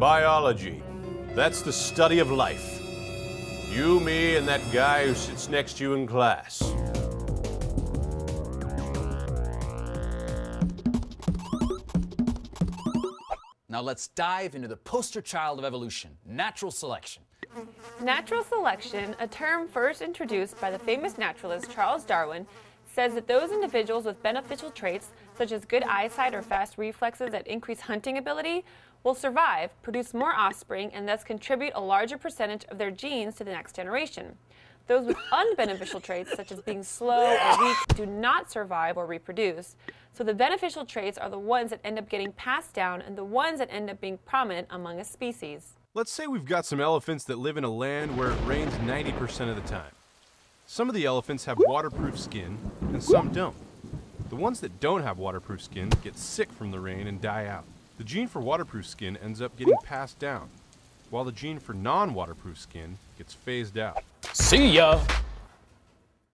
Biology. That's the study of life. You, me, and that guy who sits next to you in class. Now let's dive into the poster child of evolution, natural selection. Natural selection, a term first introduced by the famous naturalist Charles Darwin, says that those individuals with beneficial traits, such as good eyesight or fast reflexes that increase hunting ability, will survive, produce more offspring, and thus contribute a larger percentage of their genes to the next generation. Those with unbeneficial traits, such as being slow or weak, do not survive or reproduce. So the beneficial traits are the ones that end up getting passed down and the ones that end up being prominent among a species. Let's say we've got some elephants that live in a land where it rains 90% of the time. Some of the elephants have waterproof skin, and some don't. The ones that don't have waterproof skin get sick from the rain and die out. The gene for waterproof skin ends up getting passed down, while the gene for non waterproof skin gets phased out. See ya!